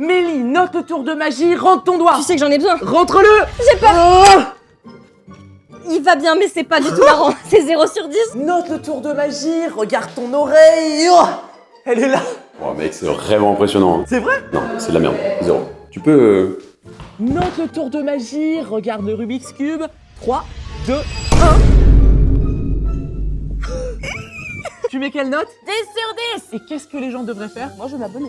Mélie, note le tour de magie, rentre ton doigt Tu sais que j'en ai besoin. Rentre-le J'ai peur. Oh Il va bien, mais c'est pas du tout marrant. C'est 0 sur 10. Note le tour de magie, regarde ton oreille Oh Elle est là Oh mec, c'est vraiment impressionnant. C'est vrai? Non, c'est de la merde. Zéro. Tu peux... Euh, note le tour de magie, regarde le Rubik's Cube. 3, 2, 1. tu mets quelle note? 10 sur 10 Et qu'est-ce que les gens devraient faire? Moi, je vais m'abonner.